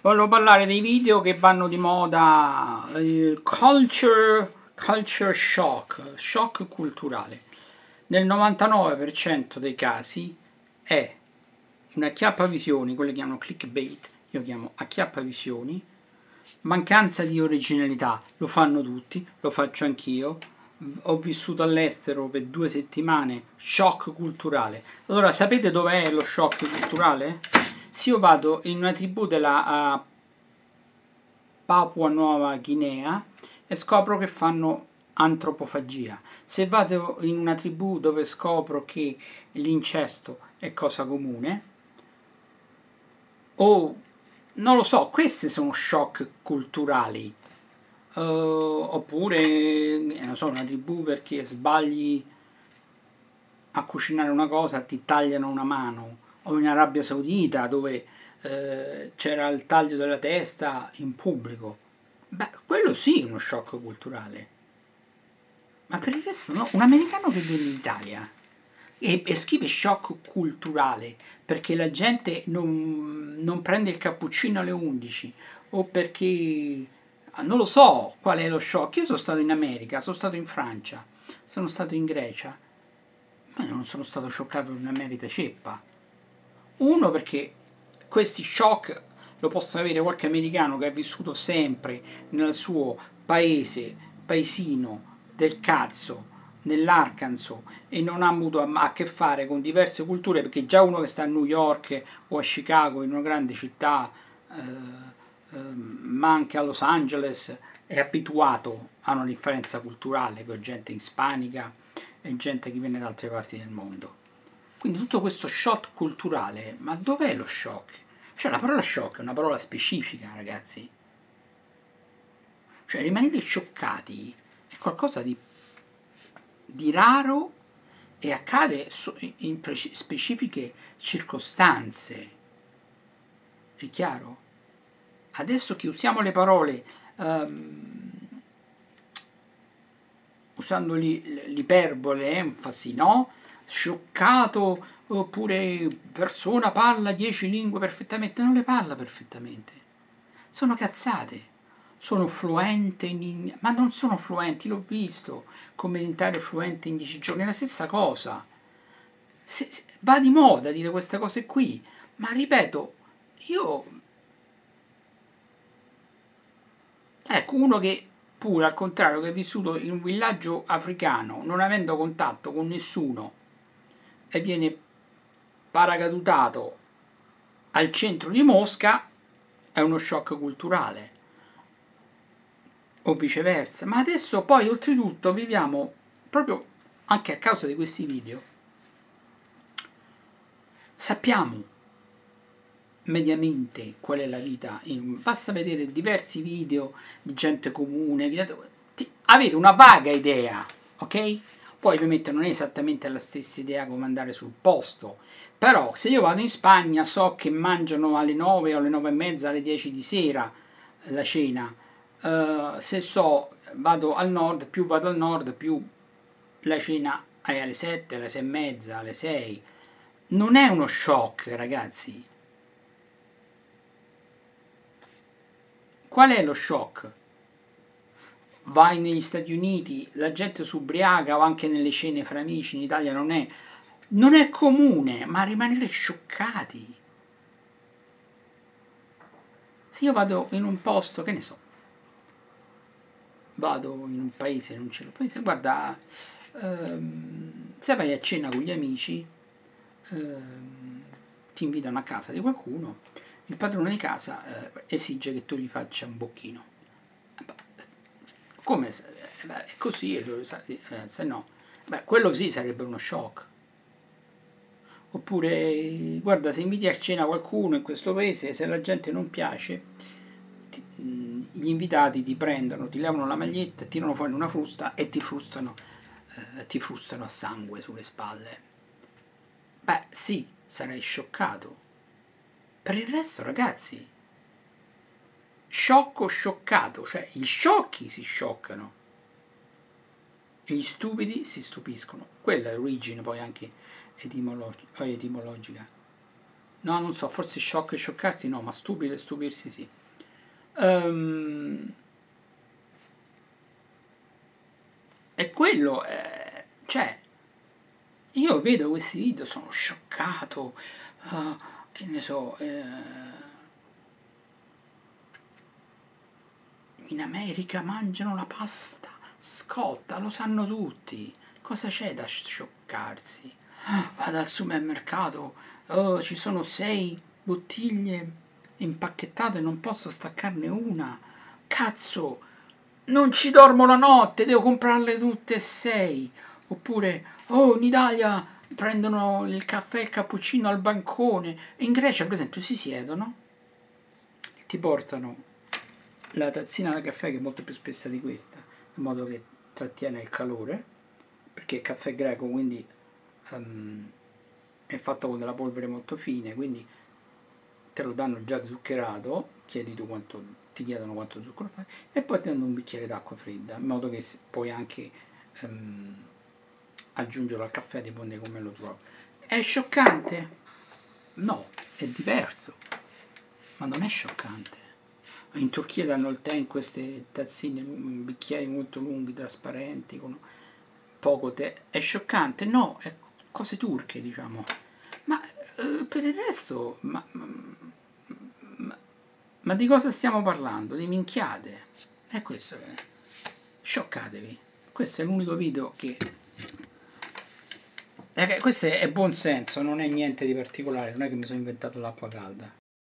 Volevo parlare dei video che vanno di moda, il culture, culture shock, shock culturale. Nel 99% dei casi è una visioni, quelli che chiamano clickbait, io chiamo visioni, mancanza di originalità, lo fanno tutti, lo faccio anch'io, ho vissuto all'estero per due settimane, shock culturale. Allora, sapete dov'è lo shock culturale? Se io vado in una tribù della uh, Papua Nuova Guinea e scopro che fanno antropofagia. Se vado in una tribù dove scopro che l'incesto è cosa comune, o non lo so, questi sono shock culturali. Uh, oppure, eh, non so, una tribù perché sbagli a cucinare una cosa ti tagliano una mano o in Arabia Saudita dove eh, c'era il taglio della testa in pubblico. Beh, quello sì è uno shock culturale. Ma per il resto no, un americano che viene in Italia e, e scrive shock culturale perché la gente non, non prende il cappuccino alle 11 o perché non lo so qual è lo shock. Io sono stato in America, sono stato in Francia, sono stato in Grecia, ma non sono stato scioccato per una merita ceppa. Uno perché questi shock lo possa avere qualche americano che ha vissuto sempre nel suo paese, paesino del cazzo, nell'Arkansas e non ha avuto a che fare con diverse culture perché già uno che sta a New York o a Chicago in una grande città eh, eh, ma anche a Los Angeles è abituato a una differenza culturale con gente ispanica e gente che viene da altre parti del mondo quindi tutto questo shock culturale, ma dov'è lo shock? Cioè la parola shock è una parola specifica, ragazzi. Cioè rimanere scioccati è qualcosa di, di raro e accade in specifiche circostanze. È chiaro? Adesso che usiamo le parole um, usando l'iperbole, enfasi, no? Scioccato oppure persona parla dieci lingue perfettamente, non le parla perfettamente. Sono cazzate. Sono fluente in... ma non sono fluenti, l'ho visto, come diventare fluente in dieci giorni, è la stessa cosa. Se, se, va di moda dire queste cose qui, ma ripeto, io... Ecco, uno che pure al contrario che è vissuto in un villaggio africano, non avendo contatto con nessuno, e viene paracadutato al centro di Mosca è uno shock culturale. O viceversa. Ma adesso poi oltretutto viviamo proprio anche a causa di questi video. Sappiamo mediamente qual è la vita basta vedere diversi video di gente comune avete una vaga idea ok poi ovviamente non è esattamente la stessa idea come andare sul posto, però se io vado in Spagna so che mangiano alle 9 o alle 9 e mezza, alle 10 di sera la cena, uh, se so vado al nord, più vado al nord, più la cena è alle 7, alle 6 e mezza, alle 6. Non è uno shock, ragazzi. Qual è lo shock? Vai negli Stati Uniti, la gente si ubriaca o anche nelle cene fra amici, in Italia non è, non è comune, ma rimanere scioccati. Se io vado in un posto, che ne so, vado in un paese, non ce l'ho, paese, guarda, ehm, se vai a cena con gli amici, ehm, ti invitano a casa di qualcuno, il padrone di casa eh, esige che tu gli faccia un bocchino come? Eh, beh, è così, eh, se no, beh, quello sì sarebbe uno shock. Oppure, guarda, se inviti a cena qualcuno in questo paese, se la gente non piace, ti, mm, gli invitati ti prendono, ti levano la maglietta, tirano fuori una frusta e ti frustano, eh, ti frustano a sangue sulle spalle. Beh, sì, sarei scioccato. Per il resto, ragazzi, sciocco scioccato, cioè gli sciocchi si scioccano e gli stupidi si stupiscono. Quella è l'origine poi anche etimologi- etimologica. no non so forse shock e scioccarsi no ma stupido e stupirsi sì um, e quello è, cioè io vedo questi video sono scioccato uh, che ne so eh, in America mangiano la pasta scotta lo sanno tutti cosa c'è da scioccarsi vado al supermercato, oh, ci sono sei bottiglie impacchettate, non posso staccarne una. Cazzo, non ci dormo la notte, devo comprarle tutte e sei. Oppure, oh, in Italia prendono il caffè e il cappuccino al bancone. In Grecia, per esempio, si siedono, ti portano la tazzina da caffè che è molto più spessa di questa, in modo che trattiene il calore, perché è caffè greco, quindi um, è fatto con della polvere molto fine, quindi te lo danno già zuccherato, chiedi tu quanto, ti chiedono quanto zucchero fai, e poi ti danno un bicchiere d'acqua fredda, in modo che puoi anche um, aggiungerlo al caffè, dipende come lo trovi. È scioccante? No, è diverso, ma non è scioccante. In Turchia danno il tè in queste tazzine, bicchieri molto lunghi, trasparenti, con poco tè. È scioccante? No, è cose turche, diciamo. Ma eh, per il resto, ma, ma, ma, di cosa stiamo parlando? Di minchiate. E questo è... Scioccatevi. Questo è l'unico video che... Eh, questo è buon senso, non è niente di particolare, non è che mi sono inventato l'acqua calda.